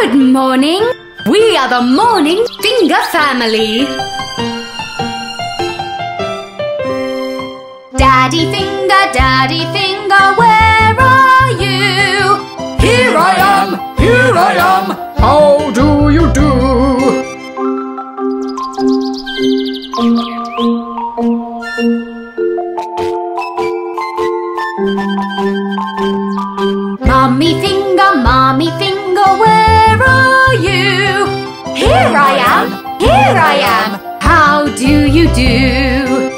Good morning. We are the Morning Finger Family. Daddy Finger, Daddy Finger, where are you? Here I am, here I am, how do you do? Here I am! Here I am! How do you do?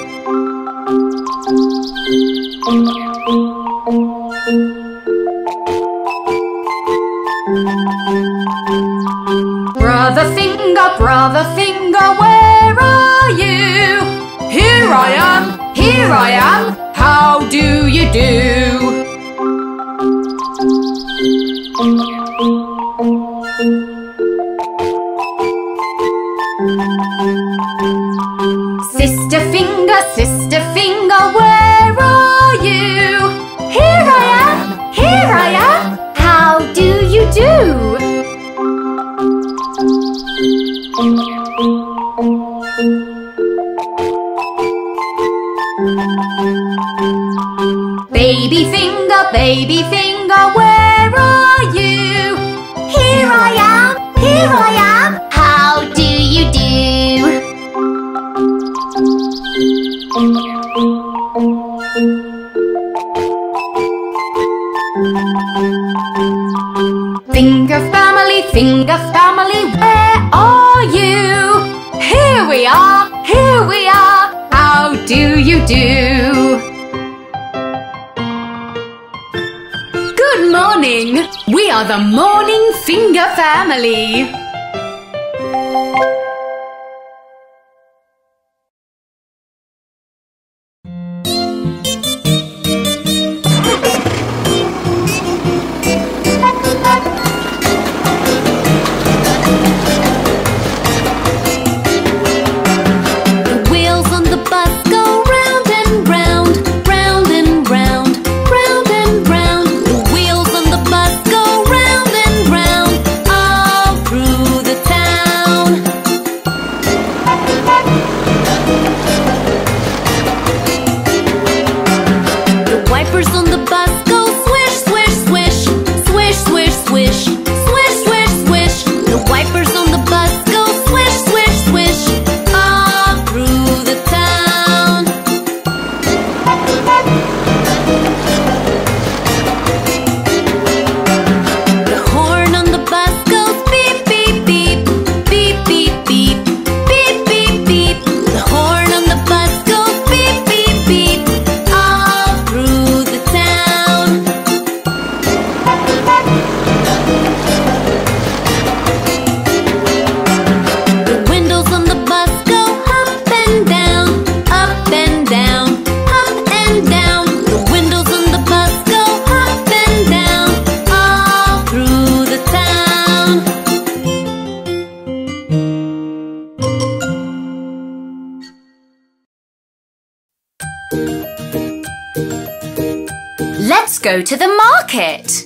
Brother finger, brother finger, where are you? Here I am! Here I am! How do you do? Baby finger, where are you? Here I am, here I am. How do you do? Finger family, finger family, where are you? Here we are, here we are. How do you do? the Morning Finger Family. go to the market.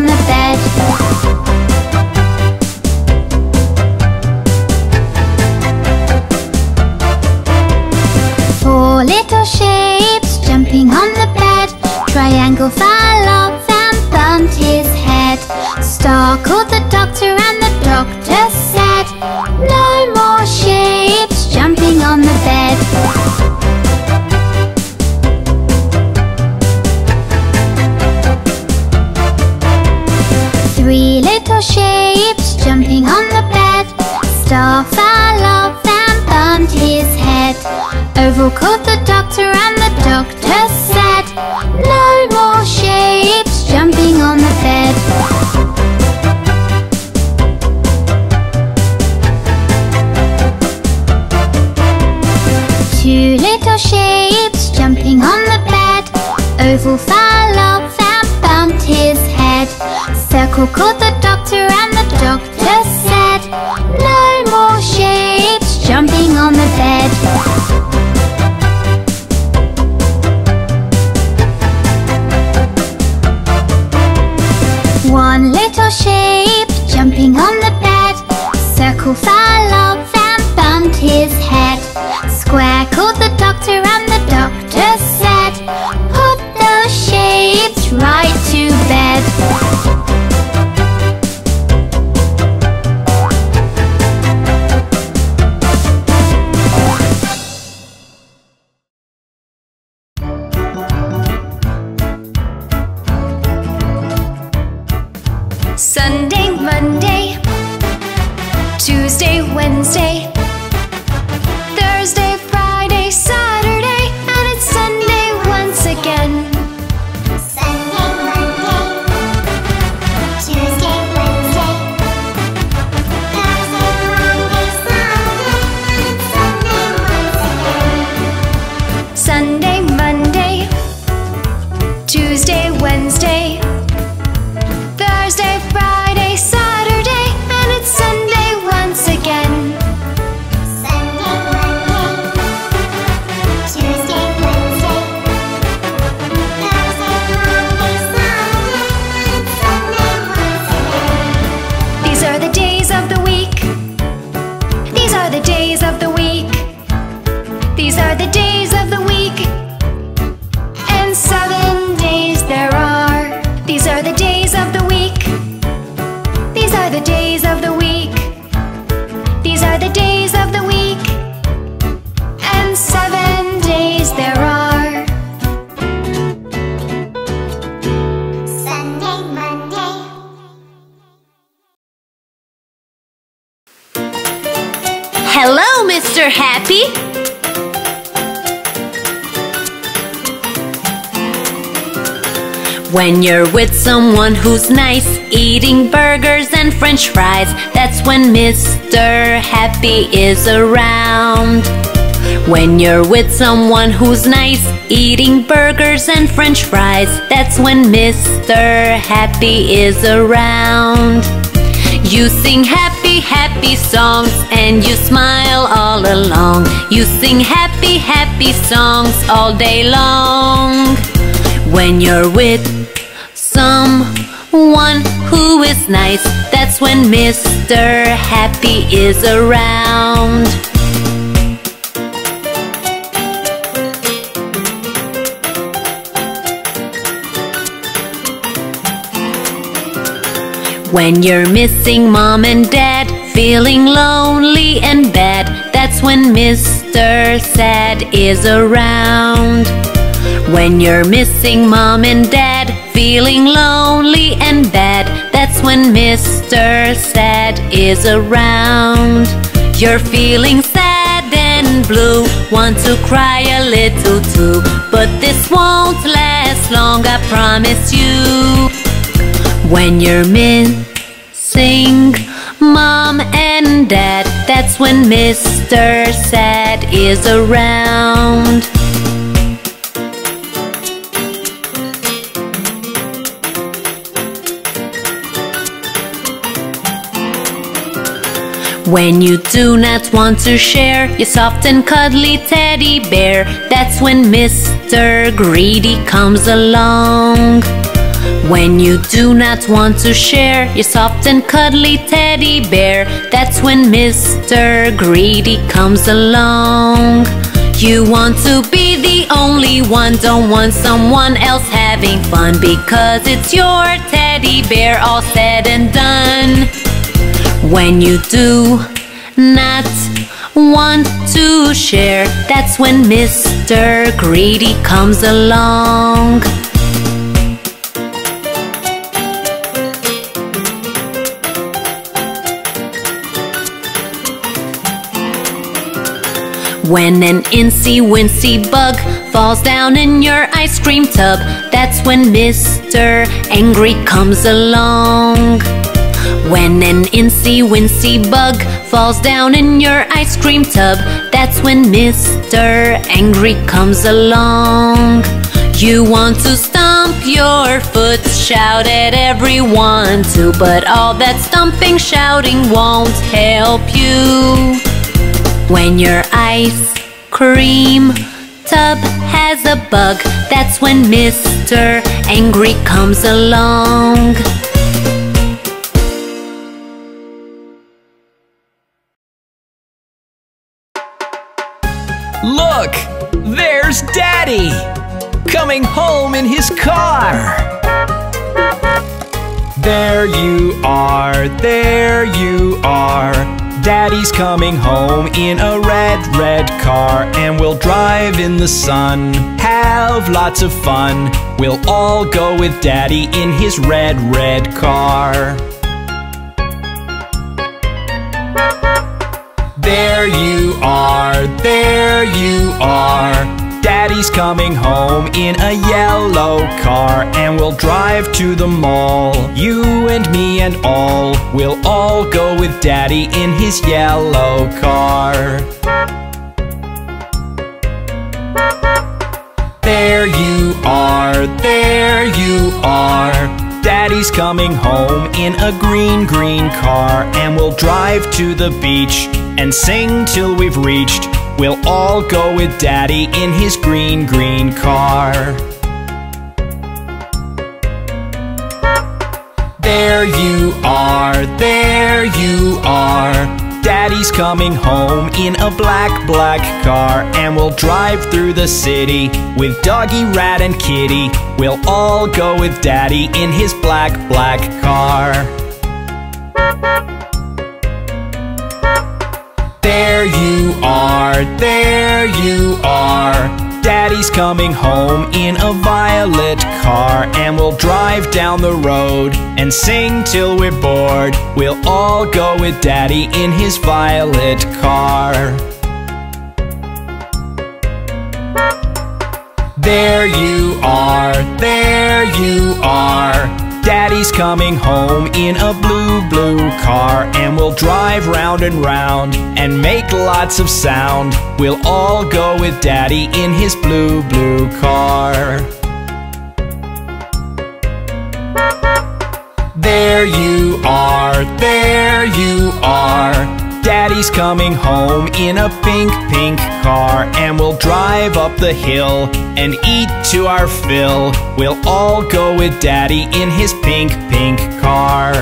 on the back. When you're with someone who's nice, eating burgers and french fries, that's when Mr. Happy is around. When you're with someone who's nice, eating burgers and french fries, that's when Mr. Happy is around. You sing happy, happy songs and you smile all along. You sing happy, happy songs all day long. When you're with who is nice, that's when Mr. Happy is around. When you're missing mom and dad, feeling lonely and bad, that's when Mr. Sad is around. When you're missing mom and dad, feeling lonely and bad, that's when Mr. Sad is around. You're feeling sad and blue, want to cry a little too, but this won't last long, I promise you. When you're missing mom and dad, that's when Mr. Sad is around. When you do not want to share your soft and cuddly teddy bear, that's when Mr. Greedy comes along. When you do not want to share your soft and cuddly teddy bear, that's when Mr. Greedy comes along. You want to be the only one, don't want someone else having fun because it's your teddy bear all said and done. When you do not want to share, that's when Mr. Greedy comes along. When an incy wincy bug falls down in your ice cream tub, that's when Mr. Angry comes along. When an incy wincy bug falls down in your ice cream tub, that's when Mr. Angry comes along. You want to stomp your foot, shout at everyone too, but all that stomping, shouting won't help you. When your ice cream tub has a bug, that's when Mr. Angry comes along. Look! There's Daddy! Coming home in his car! There you are, there you are. Daddy's coming home in a red, red car, and we'll drive in the sun. Have lots of fun. We'll all go with Daddy in his red, red car. There you are, there you are. Daddy's coming home in a yellow car, and we'll drive to the mall. You and me and all, we'll all go with Daddy in his yellow car. There you are, there you are. Daddy's coming home in a green, green car, and we'll drive to the beach and sing till we've reached. We'll all go with Daddy in his green, green car. There you are, there you are. Daddy's coming home in a black, black car, and we'll drive through the city with Doggy, Rat, and Kitty. We'll all go with Daddy in his black, black car. There you are, there you are. Daddy's coming home in a violet car, and we'll drive down the road and sing till we're bored. We'll all go with Daddy in his violet car. There you are, there you are. Daddy's coming home in a blue, blue car, and we'll drive round and round and make lots of sound. We'll all go with Daddy in his blue, blue car. There you are, there you are. Daddy's coming home in a pink, pink car, and we'll drive up the hill and eat to our fill. We'll all go with Daddy in his pink, pink car.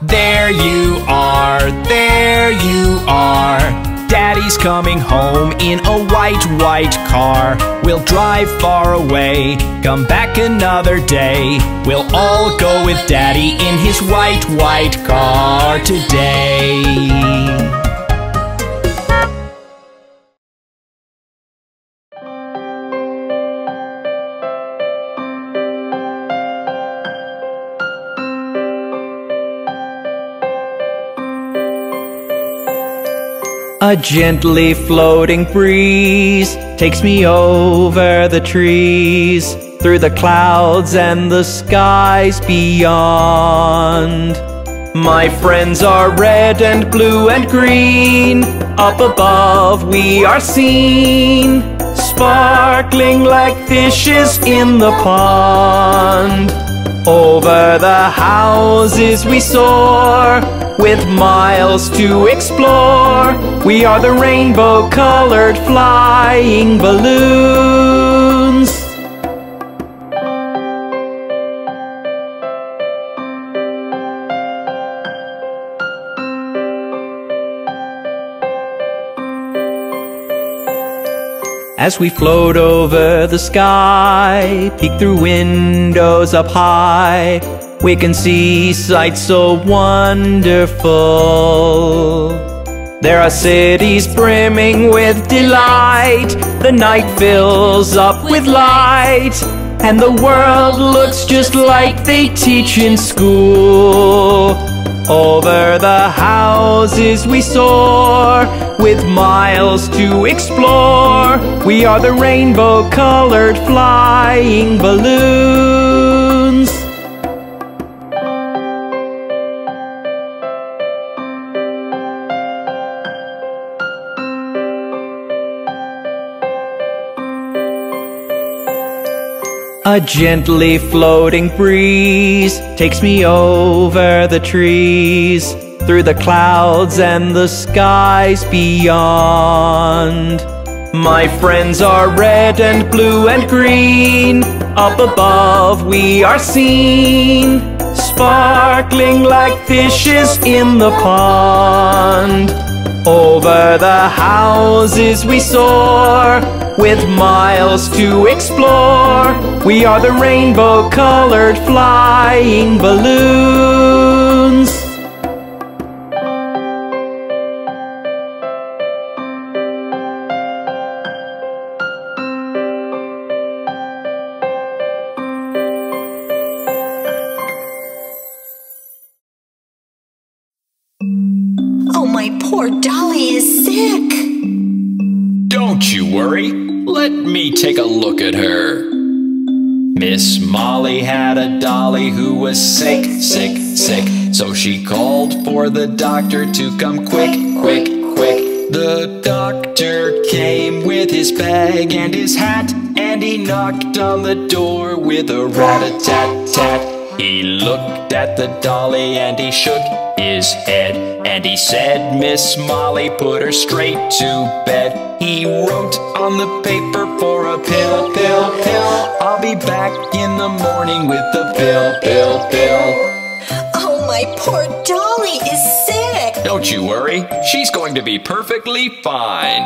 There you are, there you are. Daddy's coming home in a white, white car. We'll drive far away, come back another day. We'll all go with Daddy in his white, white car today. A gently floating breeze takes me over the trees, through the clouds and the skies beyond. My friends are red and blue and green, up above we are seen, sparkling like fishes in the pond. Over the houses we soar, with miles to explore. We are the rainbow colored flying balloons. As we float over the sky, peek through windows up high, we can see sights so wonderful. There are cities brimming with delight, the night fills up with light, and the world looks just like they teach in school. Over the houses we soar, with miles to explore. We are the rainbow colored flying balloons. A gently floating breeze takes me over the trees, through the clouds and the skies beyond. My friends are red and blue and green, up above we are seen, sparkling like fishes in the pond. Over the houses we soar, with miles to explore. We are the rainbow colored flying balloons. Let me take a look at her. Miss Molly had a dolly who was sick, sick, sick. So she called for the doctor to come quick, quick, quick. The doctor came with his bag and his hat, and he knocked on the door with a rat-a-tat-tat. He looked at the dolly and he shook his head and he said, Miss Molly, put her straight to bed. He wrote on the paper for a pill, pill, pill. I'll be back in the morning with the pill, pill, pill. Oh, my poor Dolly is sick. Don't you worry, she's going to be perfectly fine.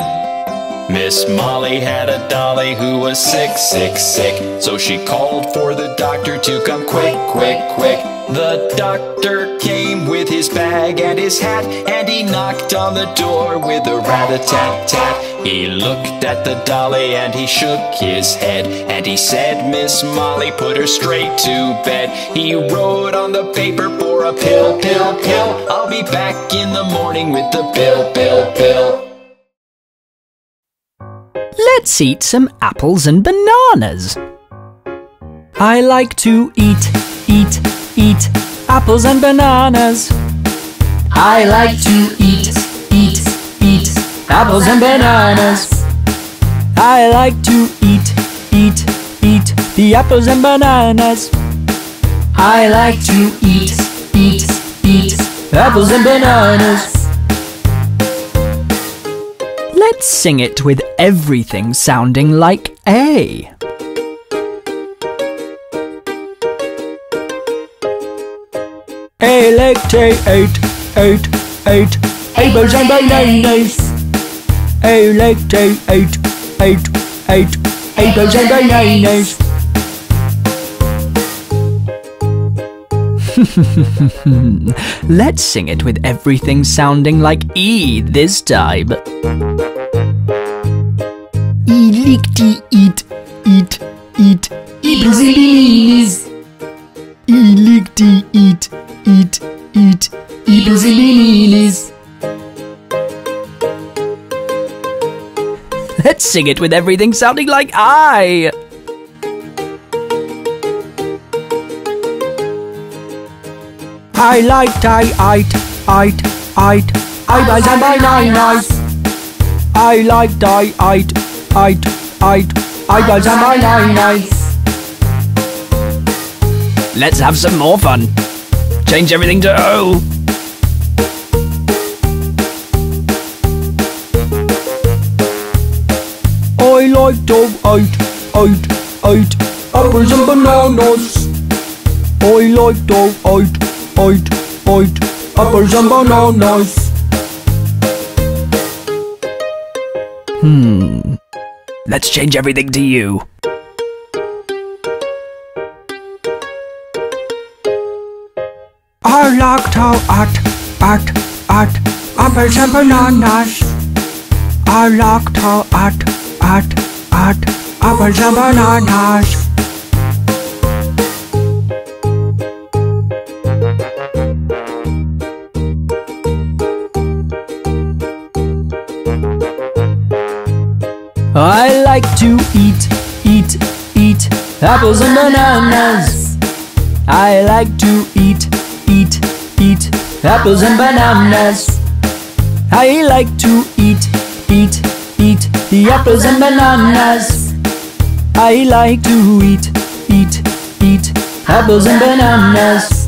Miss Molly had a dolly who was sick, sick, sick. So she called for the doctor to come quick, quick, quick. The doctor came with his bag and his hat, and he knocked on the door with a rat-a-tat-tat. He looked at the dolly and he shook his head, and he said, Miss Molly, put her straight to bed. He wrote on the paper for a pill, pill, pill. I'll be back in the morning with the pill, pill, pill. Let's eat some apples and bananas. I like to eat, eat, eat apples and bananas. I like to eat, eat, eat apples and bananas. I like to eat, eat, eat the apples and bananas. I like to eat, eat, eat apples and bananas. Let's sing it with everything sounding like A. Leg eight, eight, eight, eight, apples and bananas. Leg eight, eight, eight, apples and bananas. Let's sing it with everything sounding like E this time. E lickety eat, eat, eat, Sing it with everything sounding like I. I like I eat, eat, eat, apples and bananas. I like I eat, eat, eat, apples and bananas. Let's have some more fun. Change everything to O. I like to eat, eat, eat apples and bananas. I like to eat, eat, eat apples and bananas. Hmm. Let's change everything to you. I like to eat, eat, eat apples and bananas. I like to eat, eat, apples and bananas. I like to eat, eat, eat apples and bananas. I like to eat, eat, eat apples and bananas. I like to eat, eat, eat the apples and bananas. I like to eat, eat, eat apples and bananas.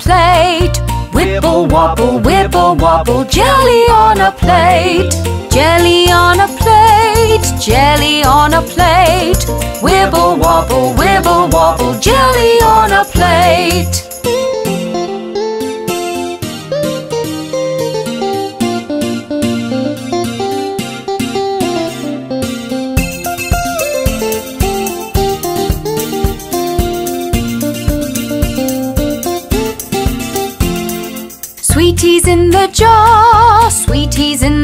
Plate. Whipple wobble, whipple wobble, jelly on a plate. Jelly on a plate, jelly on a plate. Wibble wobble, wibble wobble, jelly on a plate.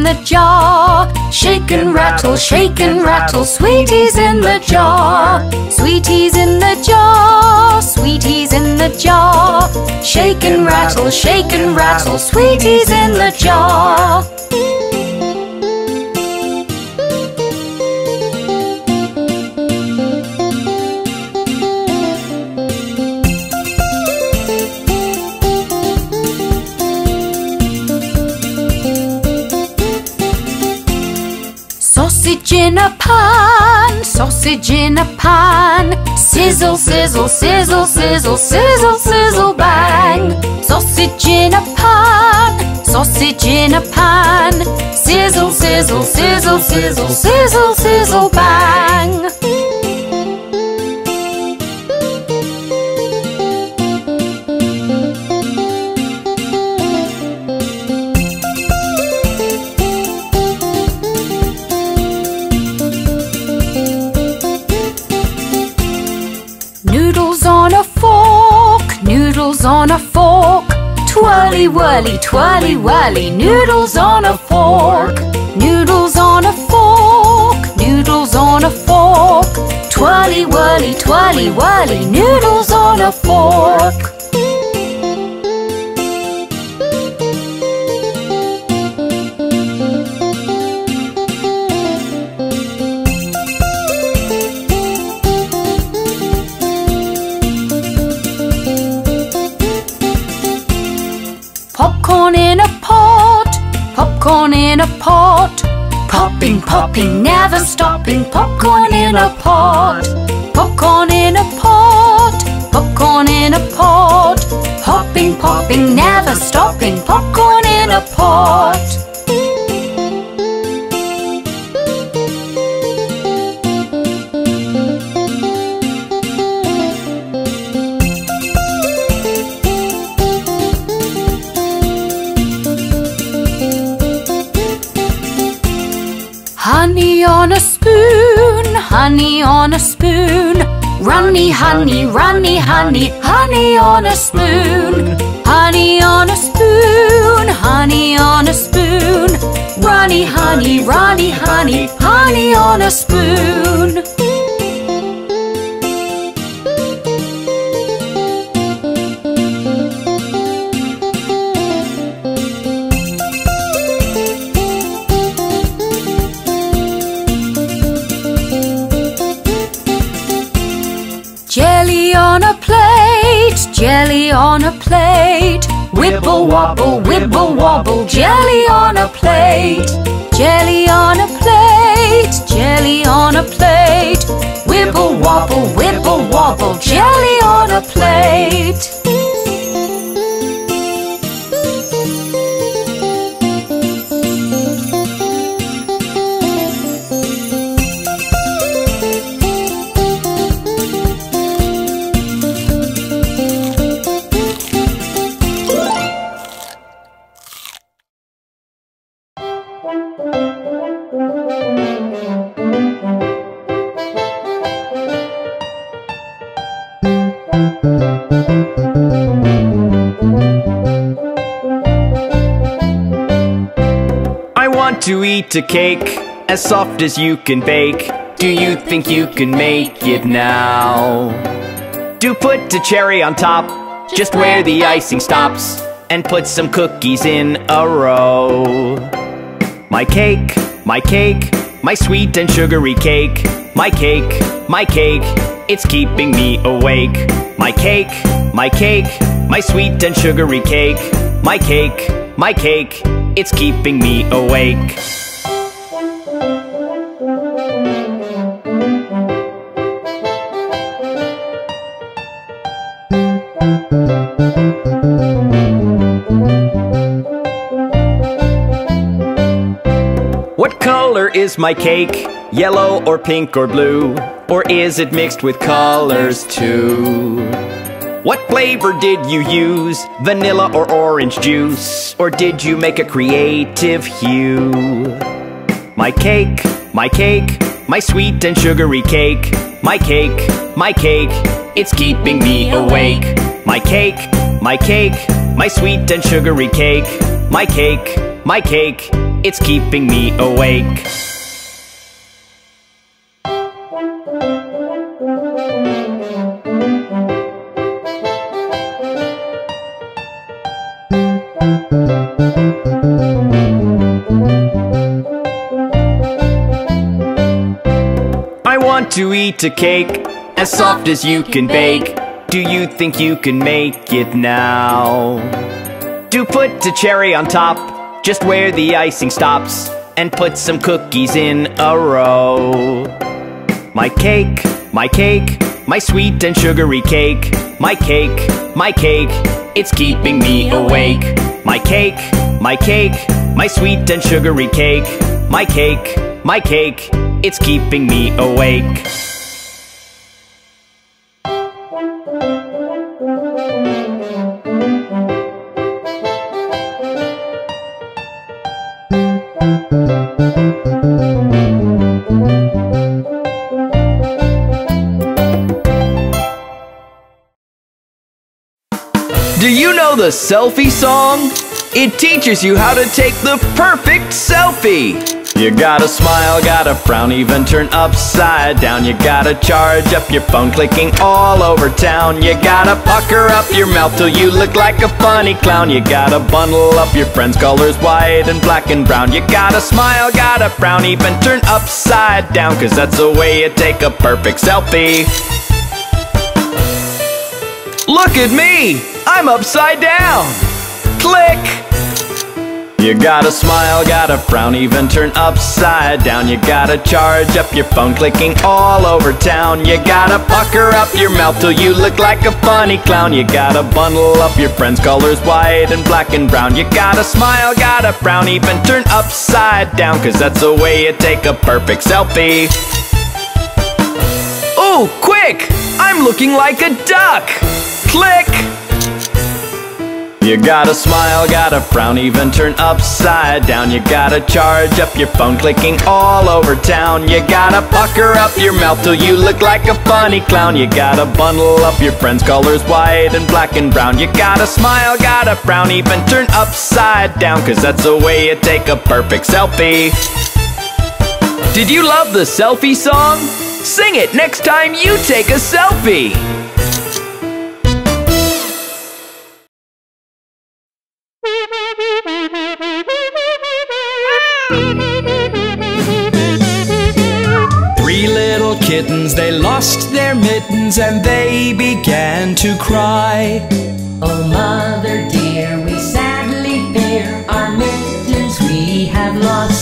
The jar. Shake and rattle, shake and rattle, sweeties in the jar. Sweeties in the jar, sweeties in the jar. Shake and rattle, shake and rattle, sweeties in the jar. In a pan, sausage in a pan. Sizzle, sizzle, sizzle, sizzle, sizzle, sizzle, bang. Sausage in a pan, sausage in a pan. Sizzle, sizzle, sizzle, sizzle, sizzle, sizzle, bang. On a fork. Twirly whirly, twirly whirly, noodles on a fork. Noodles on a fork, noodles on a fork. Twirly whirly, twirly whirly, noodles on a fork. Popping, never stopping. Popcorn in a pot. Popcorn in a pot. Popcorn in a pot. Popping, popping, never stopping. Popcorn in a pot. On a spoon, honey on a spoon. Runny, honey, runny, honey, honey on a spoon. Honey on a spoon, honey on a spoon. Runny, honey, runny, honey, honey on a spoon. Jelly on a plate. Wibble wobble, wibble wobble, jelly on a plate. Jelly on a plate, jelly on a plate. Wibble wobble, wibble wobble, jelly on a plate. A cake as soft as you can bake. Do you think you can make it now? Do put a cherry on top, just where the icing stops, and put some cookies in a row. My cake, my cake, my sweet and sugary cake. My cake, my cake, it's keeping me awake. My cake, my cake, my sweet and sugary cake. My cake, my cake, it's keeping me awake. My cake? Yellow or pink or blue? Or is it mixed with colors too? What flavor did you use? Vanilla or orange juice? Or did you make a creative hue? My cake, my cake, my sweet and sugary cake. My cake, my cake, it's keeping me awake. My cake, my cake, my sweet and sugary cake. My cake, my cake, it's keeping me awake. Want to cake as soft as you can bake. Do you think you can make it now? Do put a cherry on top, just where the icing stops, and put some cookies in a row. My cake, my cake, my sweet and sugary cake. My cake, my cake, it's keeping me awake. My cake, my cake, my sweet and sugary cake. My cake, my cake, it's keeping me awake. The selfie song? It teaches you how to take the perfect selfie. You gotta smile, gotta frown, even turn upside down. You gotta charge up your phone, clicking all over town. You gotta pucker up your mouth till you look like a funny clown. You gotta bundle up your friends' colors, white and black and brown. You gotta smile, gotta frown, even turn upside down. Cause that's the way you take a perfect selfie. Look at me! I'm upside down! Click! You gotta smile, gotta frown, even turn upside down. You gotta charge up your phone, clicking all over town. You gotta pucker up your mouth till you look like a funny clown. You gotta bundle up your friends' colors white and black and brown. You gotta smile, gotta frown, even turn upside down. Cause that's the way you take a perfect selfie. Quick! I'm looking like a duck! Click! You gotta smile, gotta frown, even turn upside down. You gotta charge up your phone, clicking all over town. You gotta pucker up your mouth till you look like a funny clown. You gotta bundle up your friends' colors white and black and brown. You gotta smile, gotta frown, even turn upside down. Cause that's the way you take a perfect selfie. Did you love the selfie song? Sing it next time you take a selfie. Three little kittens, they lost their mittens and they began to cry. Oh, mother dear, we sadly fear our mittens we have lost.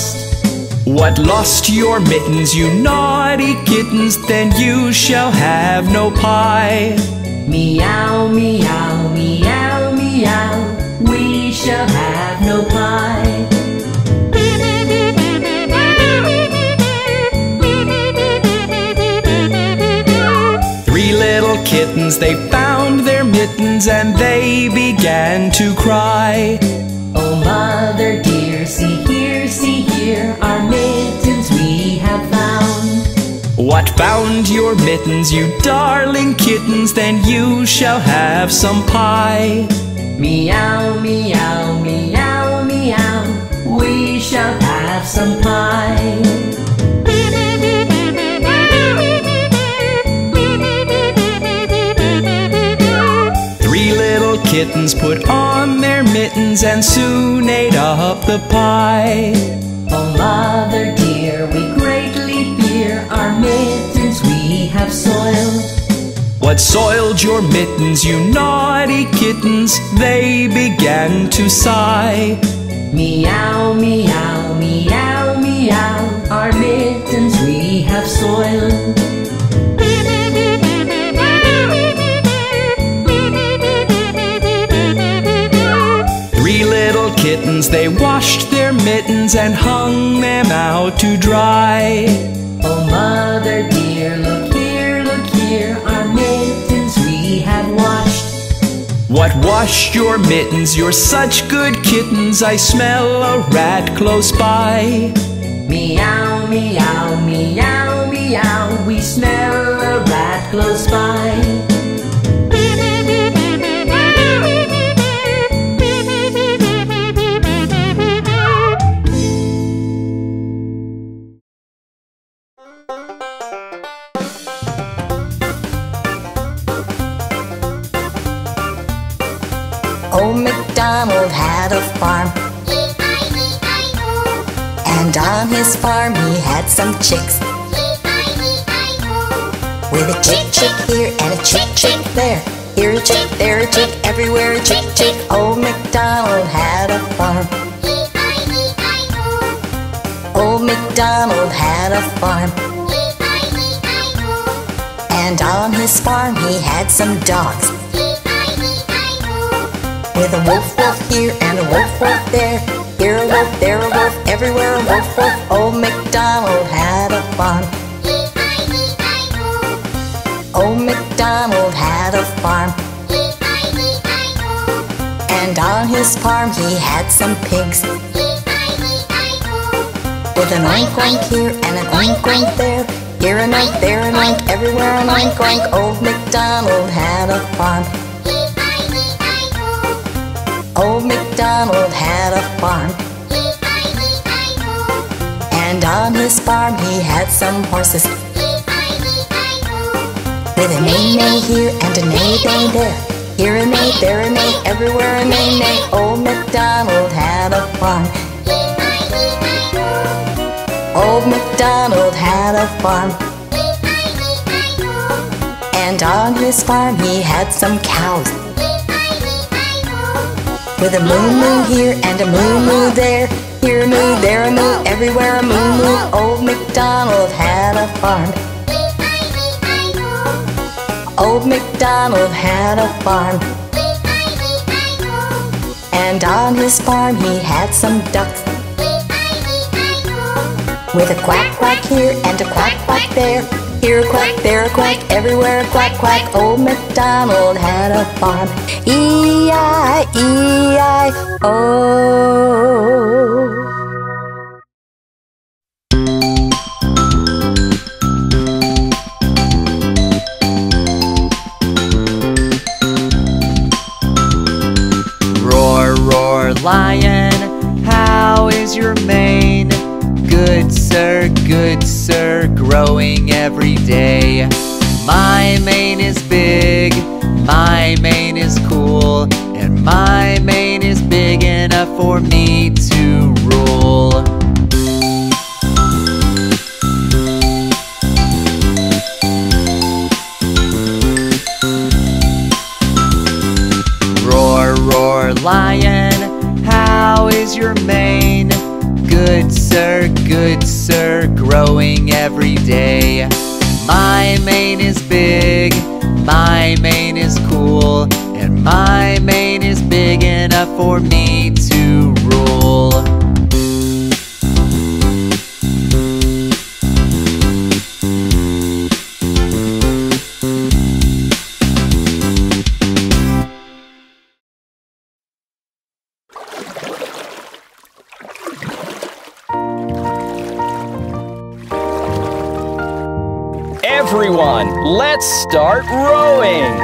What lost your mittens, you naughty kittens? Then you shall have no pie. Meow, meow, meow, meow, we shall have no pie. Three little kittens, they found their mittens and they began to cry. Oh, mother What found your mittens, you darling kittens? Then you shall have some pie. Meow, meow, meow, meow, we shall have some pie. Three little kittens put on their mittens and soon ate up the pie. Oh, mother dear, we fear our mittens we have soiled. What soiled your mittens, you naughty kittens? They began to sigh. Meow, meow, meow, meow, our mittens we have soiled. Three little kittens, they washed their mittens and hung them out to dry. Mother dear, look here, look here, our mittens we have washed. What washed your mittens? You're such good kittens. I smell a rat close by. Meow, meow, meow, meow, we smell a rat close by. Had some chicks. With a chick chick here and a chick chick there. Here a chick, there a chick, everywhere a chick chick. Old MacDonald had a farm. Old MacDonald had a farm. And on his farm he had some dogs. With a wolf wolf here and a wolf wolf there. Here a wolf, there a wolf, everywhere a wolf wolf. Old oh, MacDonald had a farm. Oh, Old MacDonald had a farm. And on his farm he had some pigs. With an oink oink here and an oink oink there. Here an oink, there an oink, everywhere an oink oink. Oh, Old MacDonald had a farm. Old MacDonald had a farm. And on his farm he had some horses. With a neigh neigh here and a neigh neigh there. Here a neigh, there a neigh, everywhere a neigh neigh. Old MacDonald had a farm. Old MacDonald had a farm. And on his farm he had some cows. With a moo moo here and a moo moo there. Here a moo, there a moo, everywhere a moo moo. Old MacDonald had a farm. Old MacDonald had a farm. And on his farm he had some ducks. With a quack quack here and a quack quack there. Here a quack, there a quack, everywhere a quack quack. Old MacDonald had a farm. E-I, enough for me to rule. Roar, roar, lion, how is your mane? Good sir, good sir, growing every day. My mane is big, my mane is cool, and my mane is big enough for me to rule. Everyone, let's start rowing!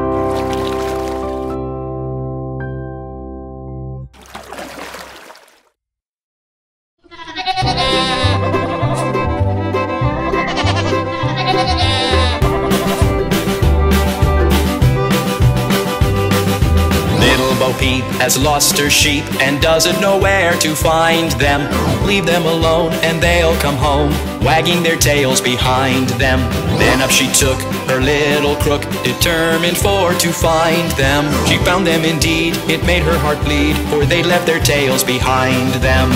Lost her sheep and doesn't know where to find them. Leave them alone and they'll come home, wagging their tails behind them. Then up she took her little crook, determined for to find them. She found them indeed, it made her heart bleed, for they left their tails behind them.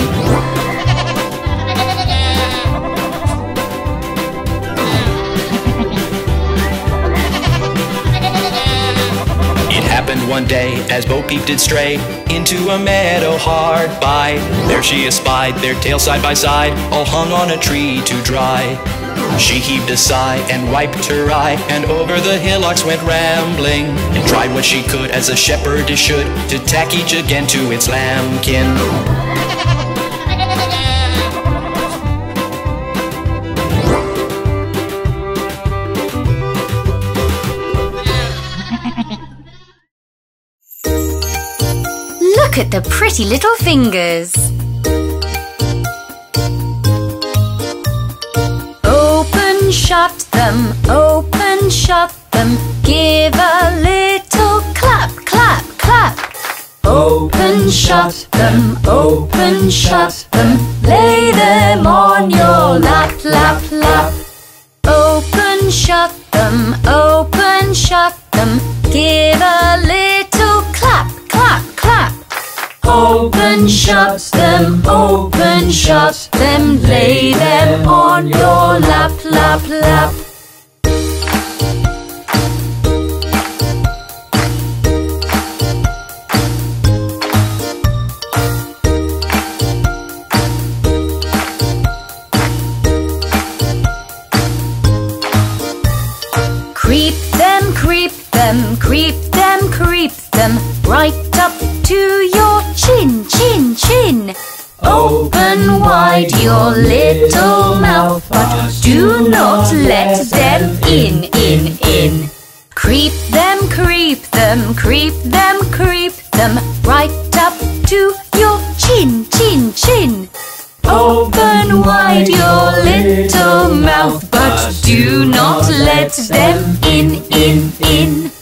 One day as Bo Peep did stray into a meadow hard by. There she espied their tails side by side, all hung on a tree to dry. She heaved a sigh and wiped her eye, and over the hillocks went rambling, and tried what she could as a shepherdess should to tack each again to its lambkin. Look at the pretty little fingers. Open, shut them, open, shut them. Give a little clap, clap, clap. Open, shut them, open, shut them. Lay them on your lap, lap, lap. Open, shut them, open, shut them. Give a little. Open, shut them, open, shut them, lay them on your lap, lap, lap. Creep them, creep them, creep them, creep them right up to your chin, chin, chin. Open wide your little mouth, but do not let them in, in, in. Creep them, creep them, creep them, creep them right up to your chin, chin, chin. Open wide your little mouth, but do not let them in, in, in.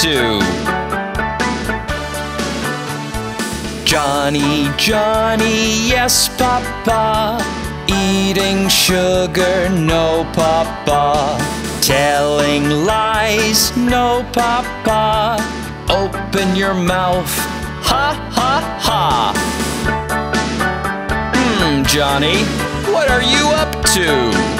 To? Johnny, Johnny, yes, Papa. Eating sugar, no, Papa. Telling lies, no, Papa. Open your mouth, ha, ha, ha. Hmm, Johnny, what are you up to?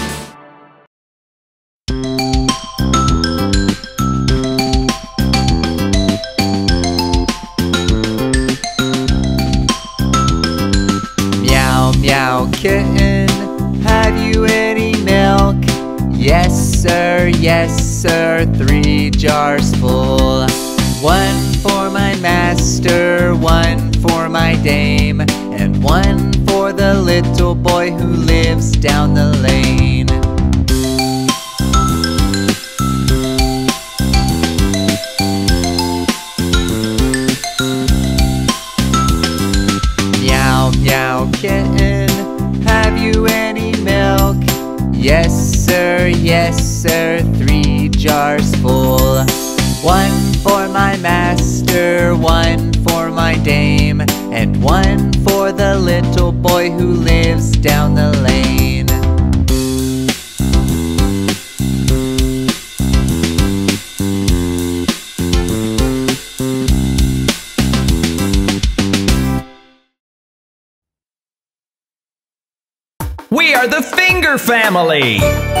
Three jars full. One for my master, one for my dame, and one for the little boy who lives down the lane. One for my dame, and one for the little boy who lives down the lane. We are the Finger Family!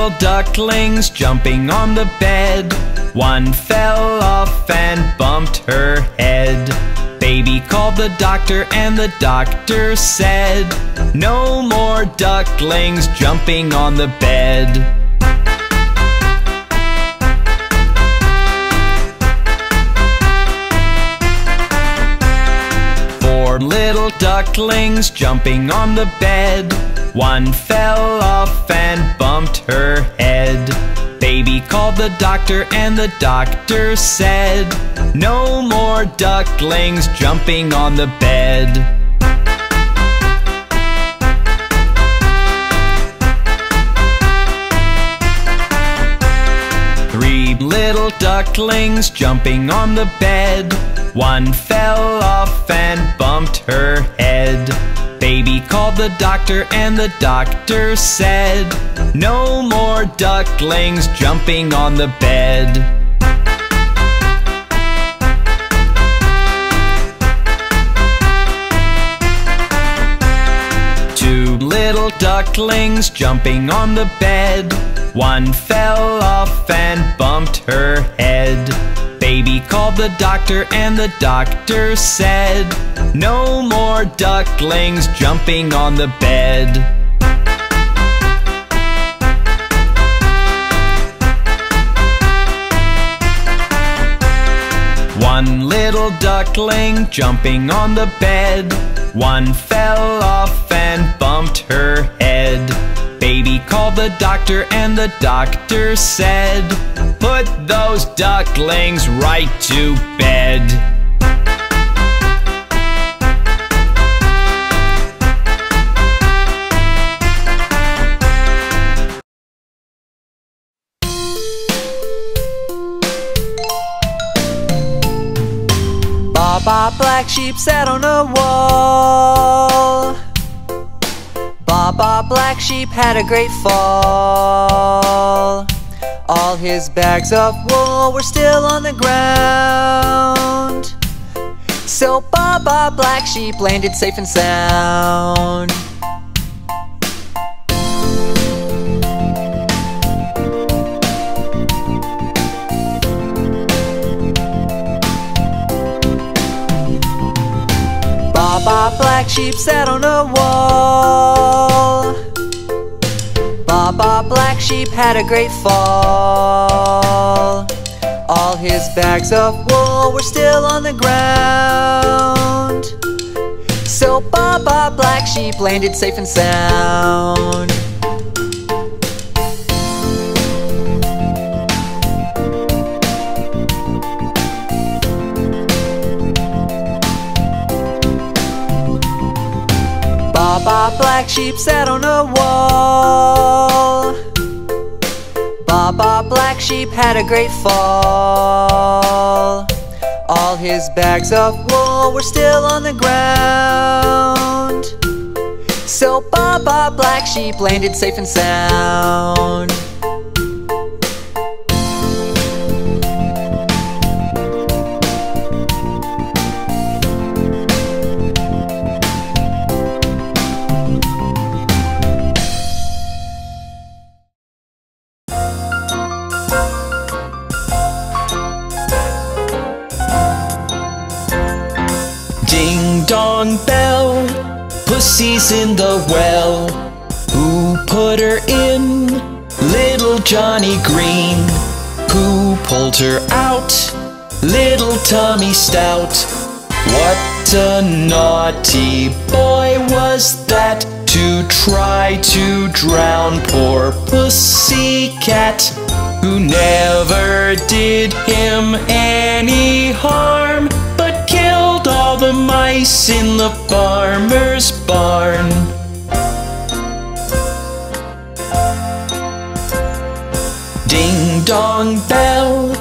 Little ducklings jumping on the bed. One fell off and bumped her head. Baby called the doctor and the doctor said, No more ducklings jumping on the bed. Four little ducklings jumping on the bed. One fell off and bumped her head. Baby called the doctor and the doctor said, No more ducklings jumping on the bed. Three little ducklings jumping on the bed. One fell off and bumped her head. Called the doctor and the doctor said, No more ducklings jumping on the bed. Two little ducklings jumping on the bed. One fell off and bumped her head. Called the doctor and the doctor said, No more ducklings jumping on the bed. One little duckling jumping on the bed. One fell off and bumped her head. Baby called the doctor and the doctor said, Put those ducklings right to bed. Baa Baa Black Sheep sat on a wall. Baa Baa Black Sheep had a great fall. All his bags of wool were still on the ground. So Baa Baa Black Sheep landed safe and sound. Baa Baa Black Sheep sat on a wall. Baa Baa Black Sheep had a great fall. All his bags of wool were still on the ground. So Baa Baa Black Sheep landed safe and sound. Baa Baa Black Sheep sat on a wall. Baa Baa Black Sheep had a great fall. All his bags of wool were still on the ground. So Baa Baa Black Sheep landed safe and sound. Ding dong bell, pussy's in the well. Who put her in? Little Johnny Green. Who pulled her out? Little Tommy Stout. What a naughty boy was that to try to drown poor pussy cat who never did him any harm killed all the mice in the farmer's barn. Ding dong bell,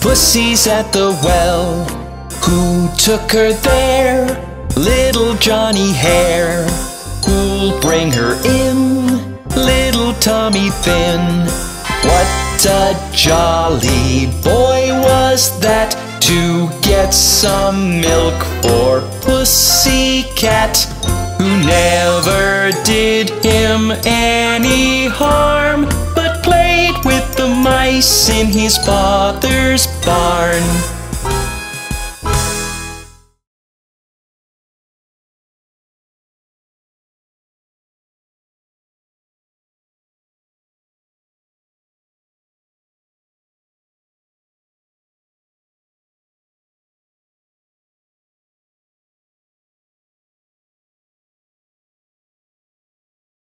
pussy's at the well. Who took her there? Little Johnny Hare. Who'll bring her in? Little Tommy Thin. What a jolly boy was that to get some milk for Pussy Cat, who never did him any harm, but played with the mice in his father's barn.